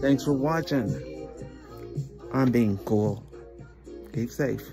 Thanks for watching. I'm being cool. Keep safe.